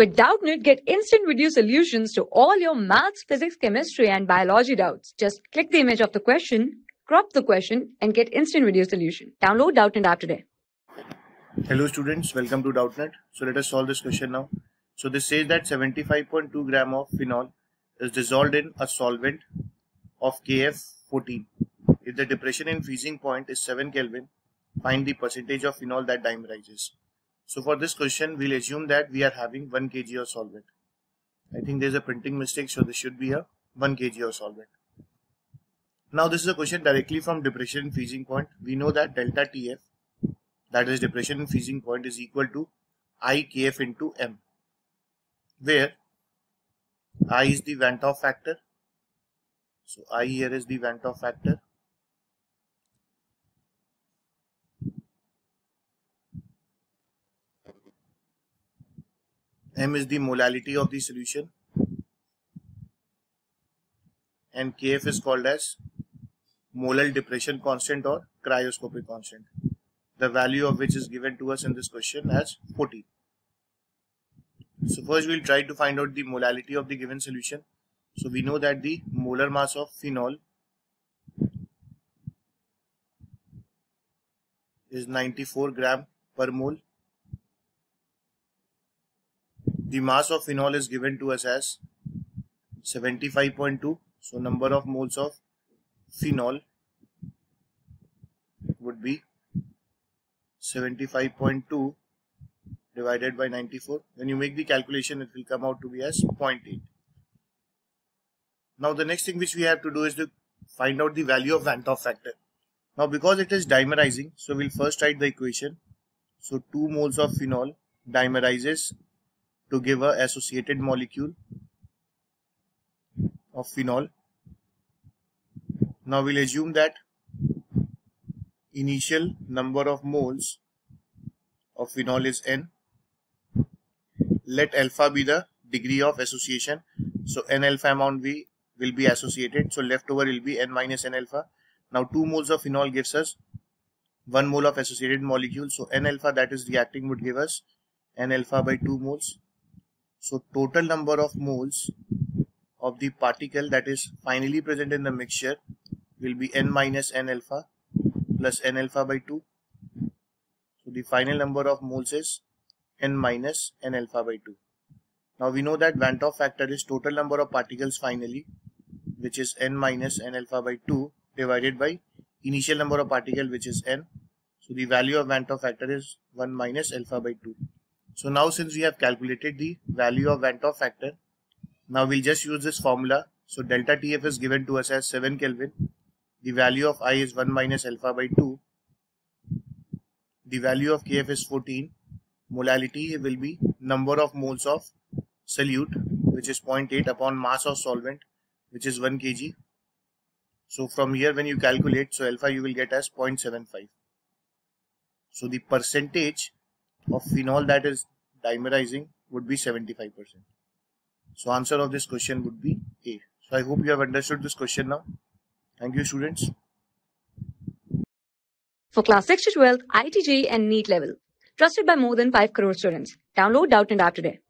With Doubtnut, get instant video solutions to all your maths, physics, chemistry, and biology doubts. Just click the image of the question, crop the question, and get instant video solution. Download Doubtnut app today. Hello students, welcome to Doubtnut. So let us solve this question now. So this says that 75.2 gram of phenol is dissolved in a solvent of KF14. If the depression in freezing point is 7 Kelvin, find the percentage of phenol that dimerizes. So for this question, we'll assume that we are having 1 kg of solvent. I think there's a printing mistake, so this should be a 1 kg of solvent. Now this is a question directly from depression in freezing point. We know that delta TF, that is depression in freezing point is equal to IKF into M, where I is the Van't Hoff factor. So I here is the Van't Hoff factor m is the molality of the solution. And kf is called as molar depression constant or cryoscopic constant. The value of which is given to us in this question as 14 so first we'll try to find out the molality of the given solution. So we know that the molar mass of phenol is 94 gram per mole the mass of phenol is given to us as 75.2 so number of moles of phenol would be 75.2 divided by 94 when you make the calculation it will come out to be as 0.8 now the next thing which we have to do is to find out the value of Van't Hoff factor. Now because it is dimerizing so we'll first write the equation. So 2 moles of phenol dimerizes to give a associated molecule of phenol. Now we'll assume that initial number of moles of phenol is n. Let alpha be the degree of association. So n alpha amount we will be associated. So leftover will be n minus n alpha. Now 2 moles of phenol gives us 1 mole of associated molecule. So n alpha that is reacting would give us n alpha by 2 moles. So total number of moles of the particle that is finally present in the mixture will be n minus n alpha plus n alpha by 2. So the final number of moles is n minus n alpha by 2. Now we know that Van't Hoff factor is total number of particles finally which is n minus n alpha by 2 divided by initial number of particle which is n. So the value of Van't Hoff factor is 1 minus alpha by 2. So now since we have calculated the value of Van't Hoff factor, now we'll just use this formula. So delta TF is given to us as 7 Kelvin. The value of I is 1 minus alpha by 2. The value of KF is 14. Molality will be number of moles of solute which is 0.8 upon mass of solvent which is 1 kg. So from here when you calculate so alpha you will get as 0.75. So the percentage of phenol that is dimerizing would be 75%. So answer of this question would be A. So I hope you have understood this question now. Thank you students. For class 6 to 12, IIT JEE and NEET level. Trusted by more than 5 crore students. Download Doubtnut app today.